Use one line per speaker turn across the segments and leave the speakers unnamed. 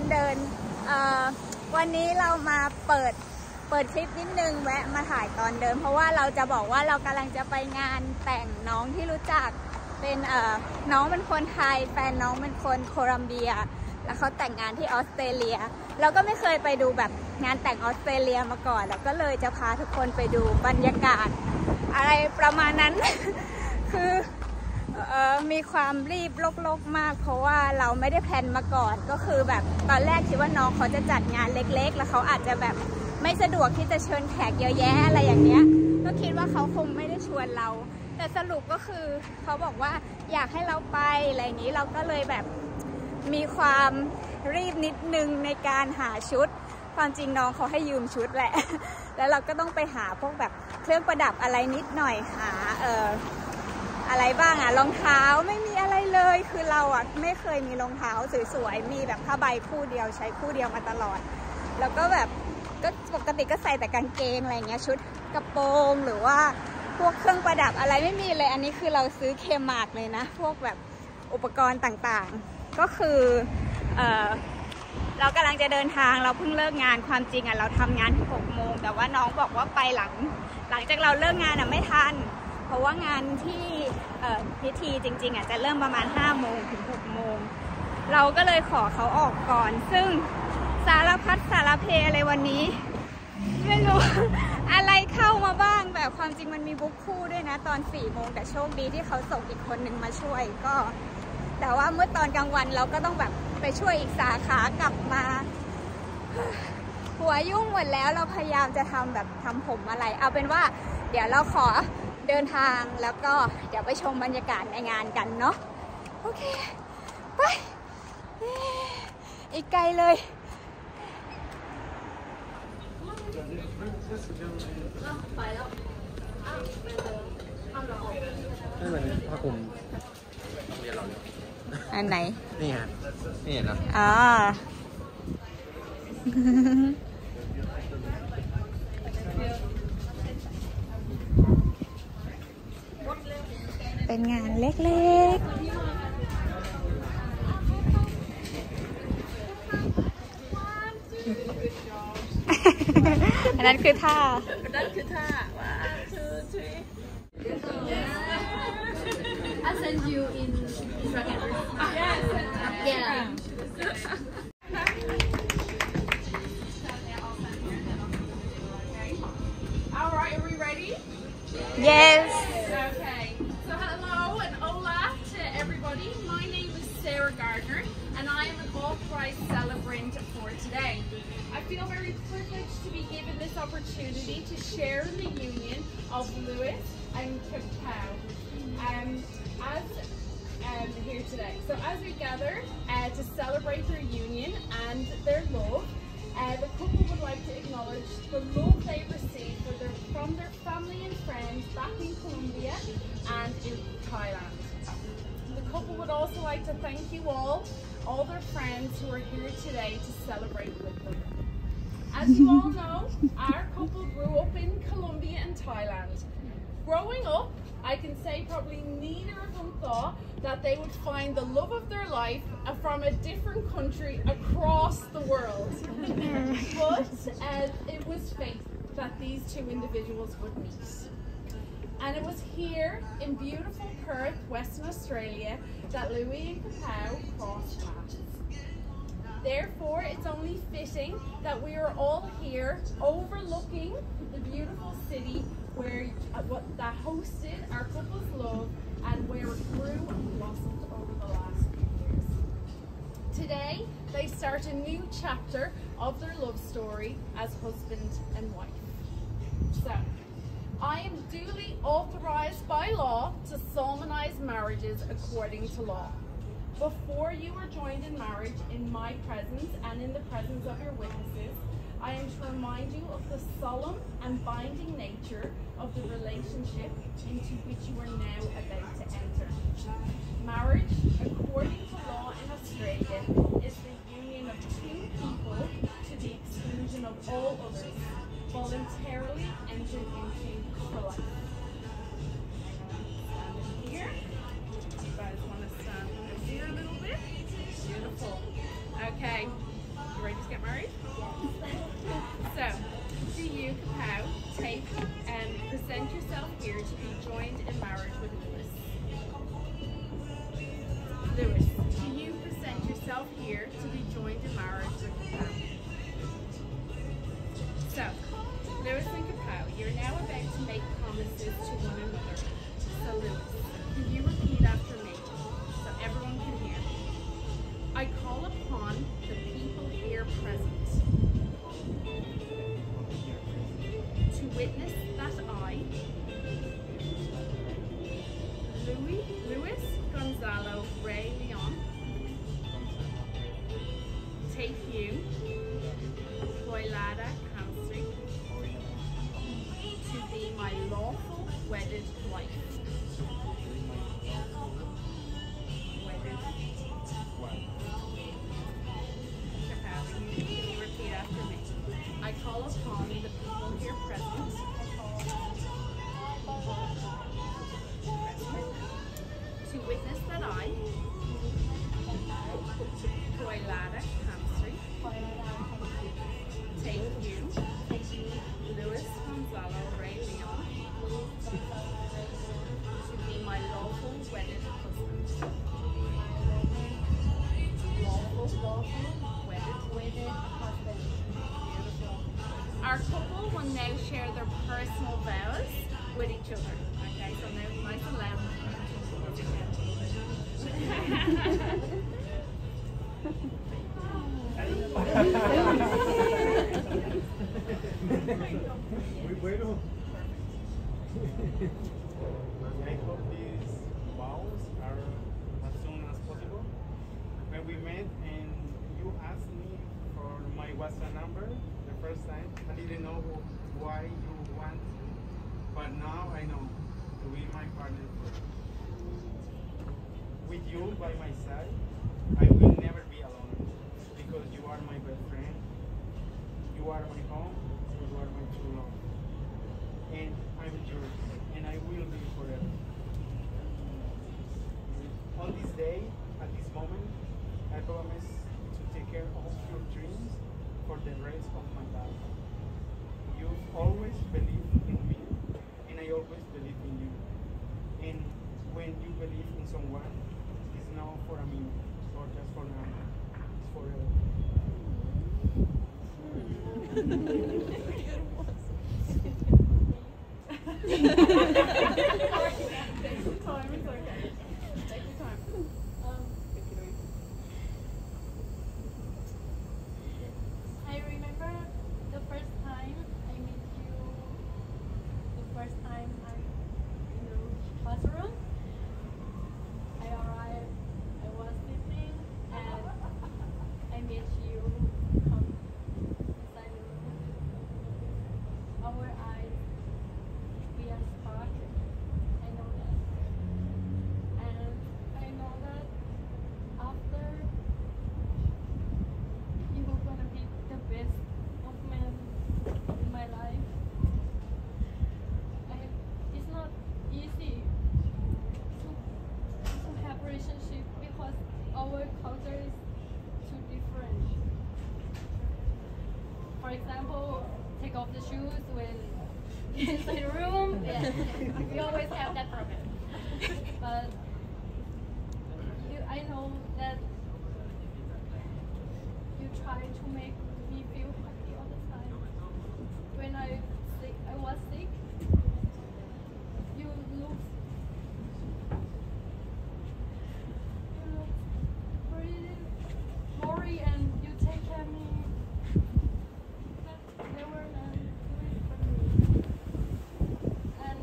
นเดินวันนี้เรามาเปิดเปิดคลิปนิดนึงแวะมาถ่ายตอนเดิน เพราะว่าเราจะบอกว่าเรากำลังจะไปงานแต่งน้องที่รู้จักเป็นน้องเป็นคนไทยแฟนน้องเป็นคนโคลัมเบีย แล้วเขาแต่งงานที่ออสเตรเลีย เราก็ไม่เคยไปดูแบบงานแต่งออสเตรเลียมาก่อน แล้วก็เลยจะพาทุกคนไปดูบรรยากาศ อะไรประมาณนั้น คือ เออมีความรีบลกๆมาก เพราะว่าเราไม่ได้แพลนมาก่อนก็คือแบบตอนแรกคิดว่าน้องเขาจะจัดงานเล็ก ๆ แล้วเขาอาจจะแบบไม่สะดวกที่จะเชิญแขกเยอะแยะอะไรอย่างเงี้ยก็คิดว่าเขาคงไม่ได้ชวนเรา แต่สรุปก็คือเขาบอกว่าอยากให้เราไปอะไรอย่างนี้เราก็เลยแบบมีความรีบนิดนึงในการหาชุด ความจริงน้องเขาให้ยืมชุดแหละ แล้วเราก็ต้องไปหาพวกแบบเครื่องประดับอะไรนิดหน่อยหาเออ อะไรบ้างอะรองเท้าไม่มีอะไรเลย คือเราอะไม่เคยมีรองเท้าสวยๆ มีแบบผ้าใบคู่เดียวใช้คู่เดียวมาตลอด แล้วก็แบบก็ปกติก็ใส่แต่กางเกงอะไรเงี้ยชุดกระโปรงหรือว่าพวกเครื่องประดับอะไรไม่มีเลย อันนี้คือเราซื้อเคมาร์กเลยนะ พวกแบบอุปกรณ์ต่างๆ ก็คือเออเรากำลังจะเดินทางเราเพิ่งเลิกงานความจริงอะเราทำงานที่หกโมงแต่ว่าน้องบอกว่าไปหลัง หลังจากเราเลิกงานอะไม่ทัน เพราะว่างานที่พิธีจริงๆอะจะเริ่มประมาณ5โมงถึง6โมง เราก็เลยขอเขาออกก่อน ซึ่งสารพัดสารเพอะไรวันนี้ ไม่รู้ อะไรเข้ามาบ้างแบบความจริงมันมีบุ๊คคู่ด้วยนะ ตอน4ี่โมงแต่โชคดีที่เขาส่งอีกคนหนึ่งมาช่วยก็ แต่ว่าเมื่อตอนกลางวันเราก็ต้องแบบไปช่วยอีกสาขากลับมาหัวยุ่งหมดแล้วเราพยายามจะทำแบบทำผมอะไร เอาเป็นว่า เดี๋ยวเราขอ เดินทางแล้วก็เดี๋ยวไปชมบรรยากาศในงานกันเนาะโอเคไปอีกไกลเลย
นี่มันผ้าคลุมโรงเรียนเราเนี่ย
อันไหน
นี่ฮะนี่เห็นนะ
อ๋อ เป็นงานเล็กๆ อันนั้นคือท่า
นั่นคือท่า one two three
I'll send you in Instagram. Yeah.
all right opportunity to share in the union of Lewis and Capel um, as um, here today. So as we gather uh, to celebrate their union and their love, uh, the couple would like to acknowledge the love they received their, from their family and friends back in Colombia and in Thailand. The couple would also like to thank you all, all their friends who are here today to celebrate with them. As you all know, our couple grew up in Colombia and Thailand. Growing up, I can say probably neither of them thought that they would find the love of their life from a different country across the world. but uh, it was fate that these two individuals would meet. And it was here in beautiful Perth, Western Australia, that Louis and Kapow crossed paths. Therefore, it's only fitting that we are all here overlooking the beautiful city where uh, what that hosted our couple's love and where it grew and blossomed over the last few years. Today, they start a new chapter of their love story as husband and wife. So, I am duly authorized by law to solemnize marriages according to law. Before you are joined in marriage in my presence and in the presence of your witnesses, I am to remind you of the solemn and binding nature of the relationship into which you are now about to enter. Marriage, according to law in Australia, is the union of two people to the exclusion of all others, voluntarily entered into for life. Here. You guys want to Beautiful. Okay. You ready to get married? Yes. So, do you, Kapow, take and present yourself here to be joined in marriage with Lewis? Lewis, do you present yourself here to be joined in marriage with Kapow? So, Lewis and Kapow, you're now about to make promises to one another. Their personal vows with each other. Okay, so now nice and loud.
Muy bueno. I hope these vows are as soon as possible. When we met and you asked me for my WhatsApp number first time, I didn't know why you want, but now I know to be my partner. With you by my side, I will never be alone because you are my best friend. You are my home. You are my true love. And I'm yours. And I will be forever. On this day, at this moment, I promise to take care of your dreams for the rest of my life. You've always believed in me, and I always believe in you. And when you believe in someone, it's not for a minute or just for now. It's forever.
I remember the first time I met you, the first time I in the classroom. I arrived, I was sleeping, and I met you come inside the room. Our eyes, we are spark. I know that. And I know that after you are gonna be the best of men in my life. I, it's not easy to, to have relationship because our culture is too different. For example, take off the shoes when inside the room. Yeah, we always have that problem. but you, I know that you try to make me feel happy all the time. When I sick, I was sick. You look, you look very worried, and you take care of me. But never done doing for me. And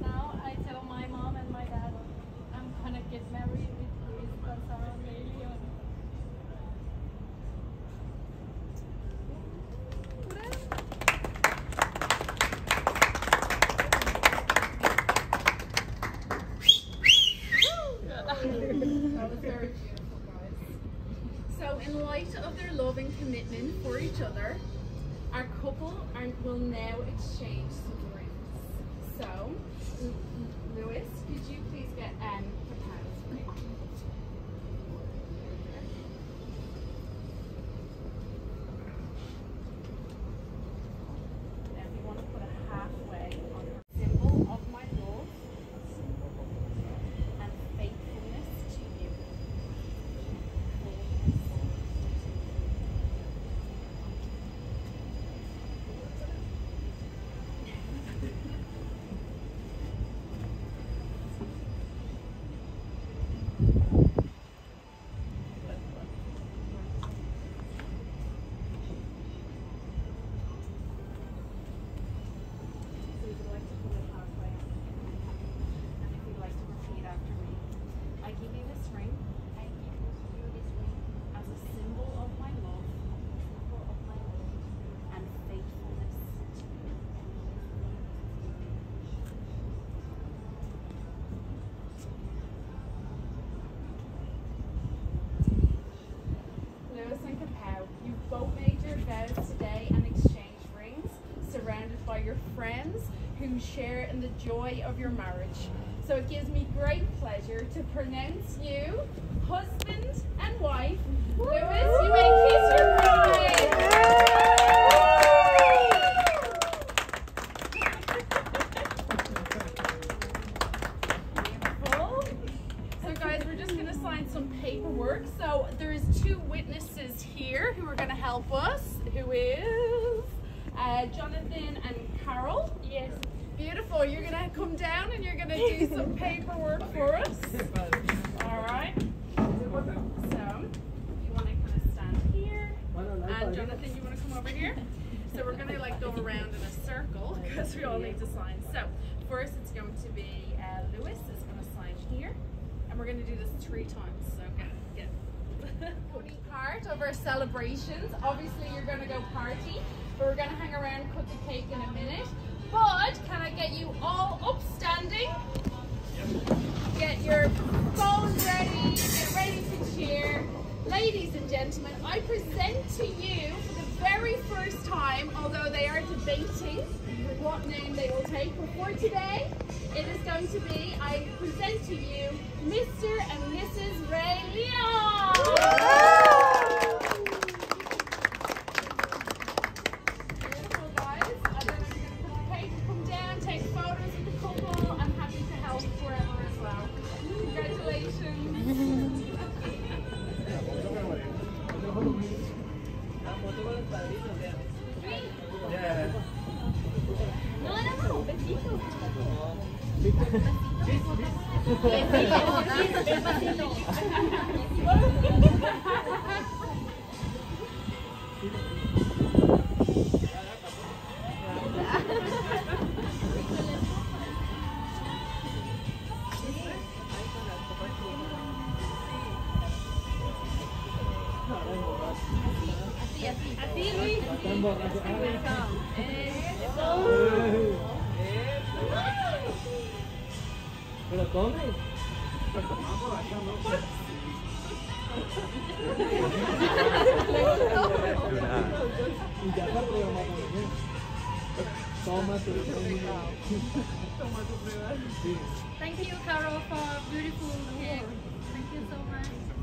now I tell my mom and my dad, I'm gonna get married with Luis Gonzalo Leon.
That was very beautiful, guys. So, in light of their love and commitment for each other, our couple are, will now exchange some rings. So, Lewis, could you please get um, share in the joy of your marriage. So it gives me great pleasure to pronounce you husband and wife. Lewis, you may kiss You're gonna come down and you're gonna do some paperwork for us. All right. So you wanna kind of stand here, and Jonathan, you wanna come over here. So we're gonna like go around in a circle because we all need to sign. So first, it's going to be uh, Lewis is gonna sign here, and we're gonna do this three times. So get get funny part of our celebrations. Obviously, you're gonna go party, but we're gonna hang around, cut the cake in a minute. But can I get you all upstanding? Get your phones ready, get ready to cheer. Ladies and gentlemen, I present to you for the very first time, although they are debating what name they will take, but for today, it is going to be, I present to you Mr. and Mrs. Ray Beautiful
Thank you, Carol, for beautiful cake. Thank you so much.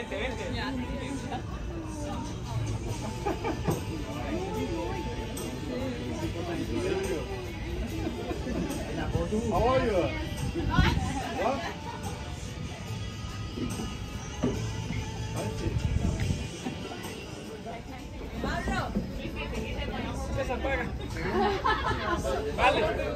Vente, vente. How are you? What? Vale.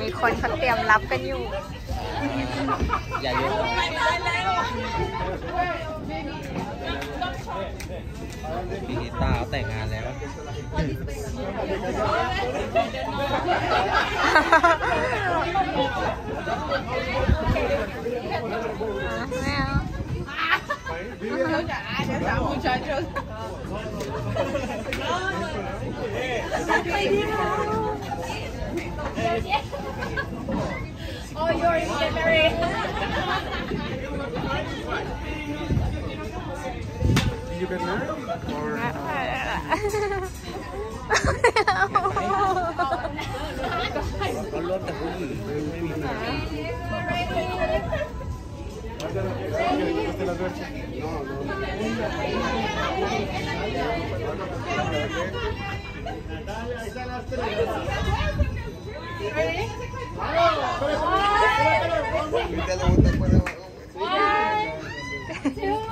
มีคนเขาเตรียมรับกันอยู่
oh, you already get married.
You? Or
ก็ร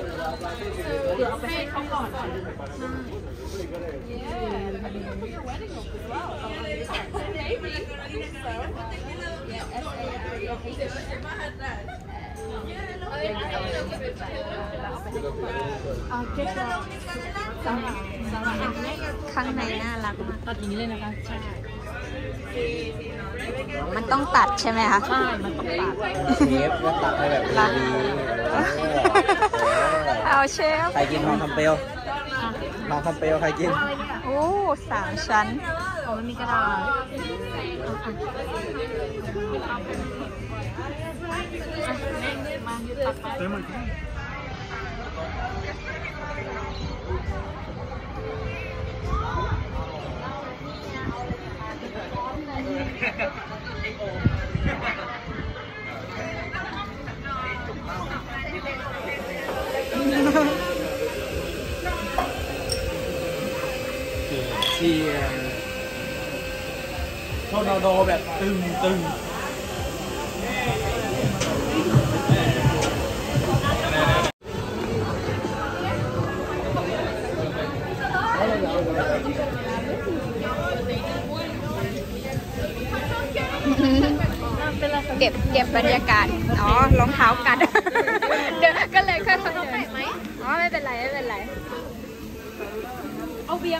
So, say, oh God. Yeah. I think I'll put your wedding up as well. Maybe. I think so. Yeah,
ข้างในน่ารักมาก
ตัดอย่างนี้เลยนะคะใช่
มันต้องตัดใช่ไหมคะ
ใช่มันต้องตัด
เชฟก็ตักให้แบบดีๆ เออ
เอาเชฟ
ใครกินทองคำเปลวทองคำเปลวใครกิน
โอ้สามชั้น
ของมันมีกระดาษ
เโรนัลโดแบบตึงตึง
เก็บเก็บบรรยากาศ อ๋อ รองเท้ากัด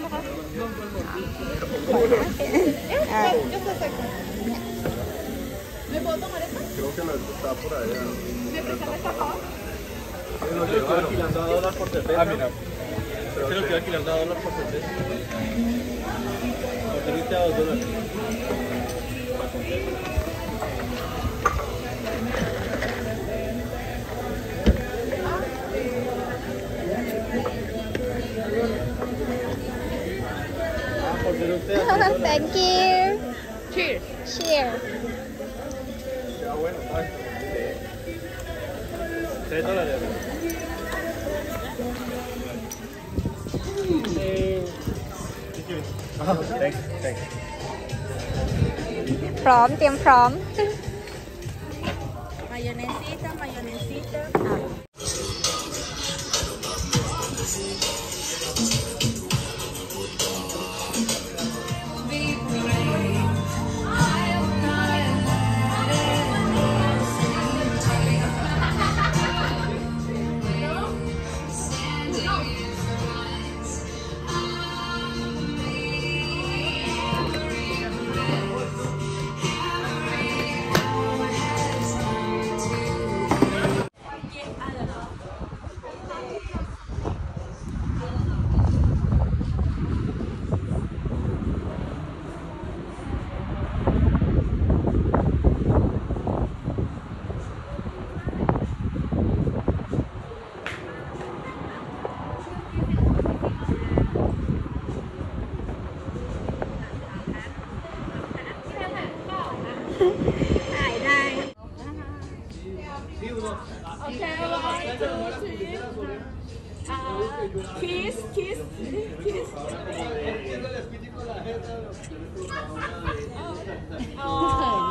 ¿Me
puedo tomar esta?
Creo que la está por allá.
¿Me prestan esta? Se lo quedó alquilando a por cerveza. Ah, mira. Se lo quedó alquilando a por cerveza. Dos dólares.
Thank you
Cheers.
Cheers
Ya bueno, ay. Tres dólares. Ah, thanks, thanks.
พร้อม เตรียมพร้อม
Mayonesita, mayonesita.
Kiss, kiss, kiss. Oh.